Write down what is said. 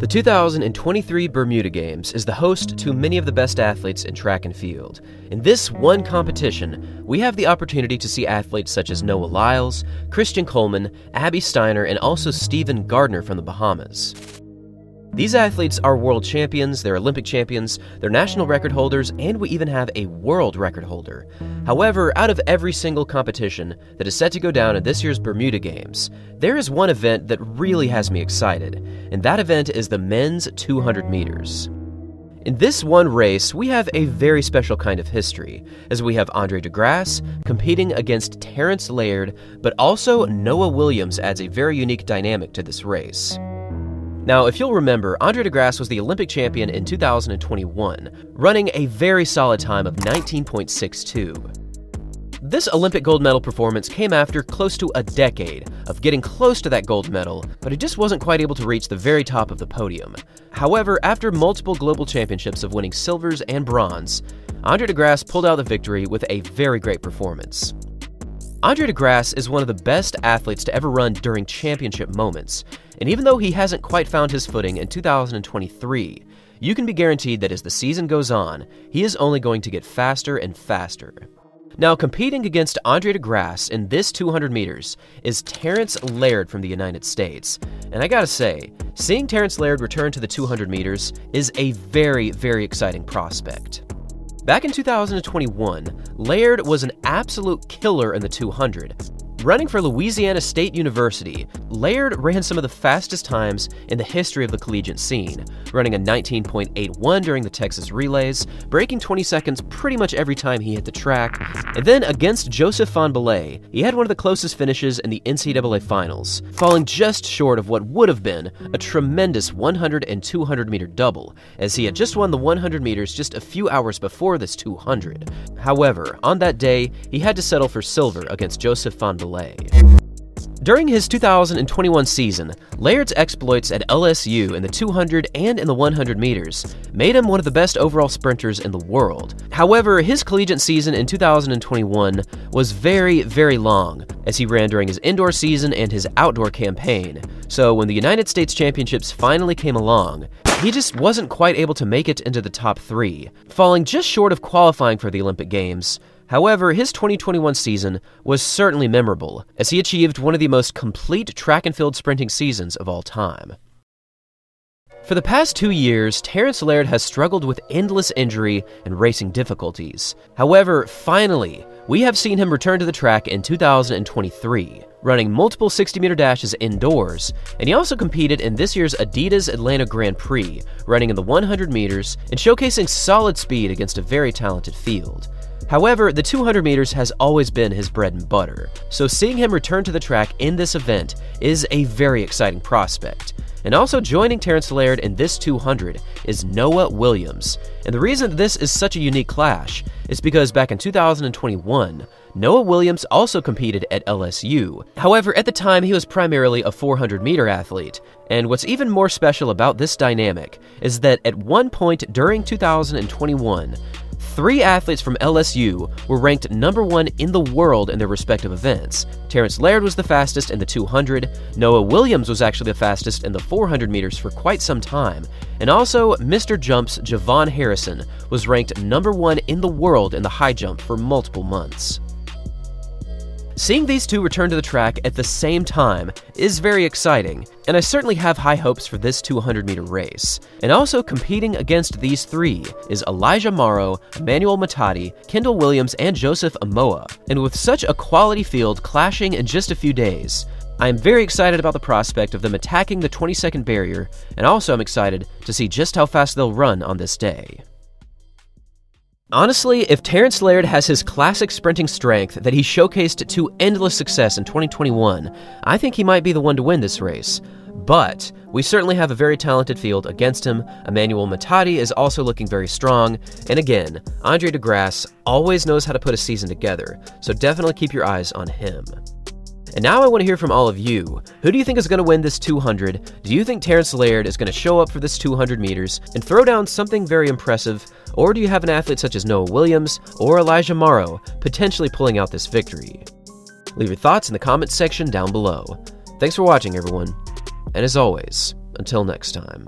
The 2023 Bermuda Games is the host to many of the best athletes in track and field. In this one competition, we have the opportunity to see athletes such as Noah Lyles, Christian Coleman, Abby Steiner, and also Steven Gardiner from the Bahamas. These athletes are world champions, they're Olympic champions, they're national record holders, and we even have a world record holder. However, out of every single competition that is set to go down in this year's Bermuda Games, there is one event that really has me excited, and that event is the men's 200 meters. In this one race, we have a very special kind of history, as we have Andre De Grasse competing against Terrance Laird, but also Noah Williams adds a very unique dynamic to this race. Now, if you'll remember, Andre De Grasse was the Olympic champion in 2021, running a very solid time of 19.62. This Olympic gold medal performance came after close to a decade of getting close to that gold medal, but he just wasn't quite able to reach the very top of the podium. However, after multiple global championships of winning silvers and bronze, Andre De Grasse pulled out the victory with a very great performance. Andre De Grasse is one of the best athletes to ever run during championship moments, and even though he hasn't quite found his footing in 2023, you can be guaranteed that as the season goes on, he is only going to get faster and faster. Now, competing against Andre De Grasse in this 200 meters is Terrance Laird from the United States. And I gotta say, seeing Terrance Laird return to the 200 meters is a very, very exciting prospect. Back in 2021, Laird was an absolute killer in the 200, Running for Louisiana State University, Laird ran some of the fastest times in the history of the collegiate scene, running a 19.81 during the Texas relays, breaking 20 seconds pretty much every time he hit the track. And then against Joseph Fahnbulleh, he had one of the closest finishes in the NCAA finals, falling just short of what would have been a tremendous 100 and 200 meter double, as he had just won the 100 meters just a few hours before this 200. However, on that day, he had to settle for silver against Joseph Fahnbulleh delay. During his 2021 season, Laird's exploits at LSU in the 200 and in the 100 meters made him one of the best overall sprinters in the world. However, his collegiate season in 2021 was very, very long, as he ran during his indoor season and his outdoor campaign. So when the United States Championships finally came along, he just wasn't quite able to make it into the top three, falling just short of qualifying for the Olympic Games. However, his 2021 season was certainly memorable, as he achieved one of the most complete track and field sprinting seasons of all time. For the past two years, Terrance Laird has struggled with endless injury and racing difficulties. However, finally, we have seen him return to the track in 2023, running multiple 60 meter dashes indoors, and he also competed in this year's Adidas Atlanta Grand Prix, running in the 100 meters and showcasing solid speed against a very talented field. However, the 200 meters has always been his bread and butter, so seeing him return to the track in this event is a very exciting prospect. And also joining Terrance Laird in this 200 is Noah Williams. And the reason this is such a unique clash is because back in 2021, Noah Williams also competed at LSU. However, at the time, he was primarily a 400 meter athlete. And what's even more special about this dynamic is that at one point during 2021, Three athletes from LSU were ranked number one in the world in their respective events. Terrance Laird was the fastest in the 200, Noah Williams was actually the fastest in the 400 meters for quite some time, and also Mr. Jump's JuVaughn Harrison was ranked number one in the world in the high jump for multiple months. Seeing these two return to the track at the same time is very exciting, and I certainly have high hopes for this 200 meter race. And also competing against these three is Elijah Morrow, Emmanuel Matadi, Kendall Williams, and Joseph Amoah. And with such a quality field clashing in just a few days, I am very excited about the prospect of them attacking the 20 second barrier, and also I'm excited to see just how fast they'll run on this day. Honestly, if Terrance Laird has his classic sprinting strength that he showcased to endless success in 2021, I think he might be the one to win this race. But we certainly have a very talented field against him. Emmanuel Matadi is also looking very strong. And again, Andre De Grasse always knows how to put a season together, so definitely keep your eyes on him. And now I want to hear from all of you. Who do you think is going to win this 200? Do you think Terrance Laird is going to show up for this 200 meters and throw down something very impressive? Or do you have an athlete such as Noah Williams or Elijah Morrow potentially pulling out this victory? Leave your thoughts in the comments section down below. Thanks for watching, everyone. And as always, until next time.